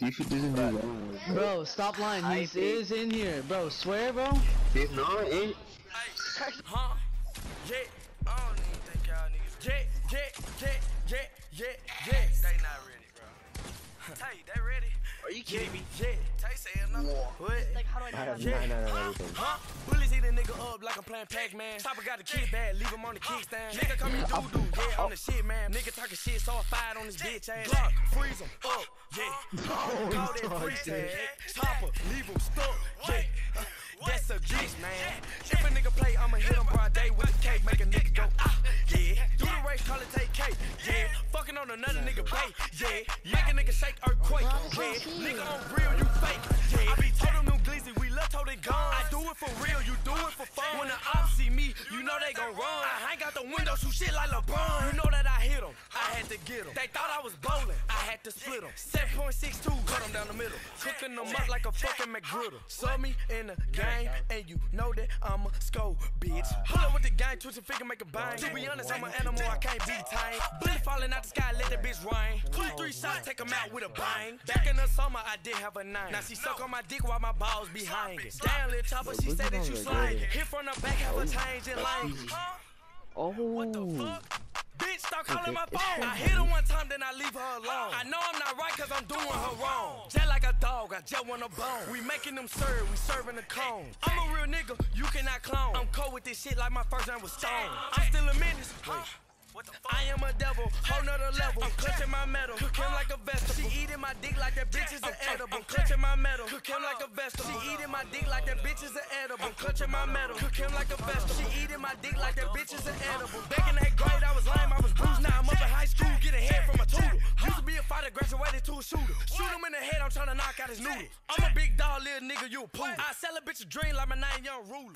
Tifa doesn't do that. Bro, stop lying. He is in here, bro. Swear, bro. He's not in. Huh? Yeah. I don't even think y'all niggas. Yeah, yeah, yeah, yeah, yeah, yeah. They not ready, bro. Tay, they ready? Are you kidding me? Yeah. Tay saying nothing. What? Like, how do I know I have that? nine nine on everything. Huh? Bullies eat a nigga up like I'm playing Pac-Man. Chopper got the kid bad, leave him on the kickstand. Nigga call me doo-doo, yeah, I'm the shit, man. Nigga talking shit, so I fired on his bitch ass. Glock, freeze him up, yeah. Oh, call that freeze tag. Chopper, leave him stuck, yeah. That's a bitch, man. If a nigga play, I'ma hit him on another nigga pay, yeah. Make a nigga shake earthquake, yeah. Nigga on real, you fake, yeah. I be told them glizzy, we told it gone. I do it for real, you do it for fun. When the ops see me, you know they gon' run. I hang out the window, shoot shit like LeBron. You know that I hit them, I had to get them. They thought I was bowling, I had to split them. 7.62, cut them down the middle. Cooking them up like a fucking McGriddle. Saw me in the game, and you know that I'm a scope, bitch. Pull up with the gang, twist a figure, make a bang. To be honest, I'm an animal, I can't be tamed. Bullet falling out the sky, let that bitch rain. Two, three shots, take 'em out with a bang. Back in the summer, I did have a nine. Now she suck on my dick while my balls be hanging. Damn, little chopper, she said that you slide. Hit from the back, have a change in language. Oh. What the fuck? Stop calling my phone. I hit her one time, then I leave her alone. I know I'm not right, cause I'm doing her wrong. Just like a dog, I just want a bone. We making them serve, we serving the cone. I'm a real nigga, you cannot clone. I'm cold with this shit like my first name was Stone. I'm still a menace. Wait. I am a devil, whole nother level. I'm clutching my metal, cook him like a vegetable. She eating my dick like that bitch is an edible. I'm clutching my metal, cook him like a vegetable. She eating my dick like that bitch is an edible. I'm clutching my metal, cook him like a vegetable. She eating my dick like that bitch is an edible. Back in that grade, I was lame, I was bruised. Now I'm up in high school, getting head from a tutor. Used to be a fighter, graduated to a shooter. Shoot him in the head, I'm trying to knock out his noodle. I'm a big dog, little nigga, you a pool. I sell a bitch a dream like my nine young ruler.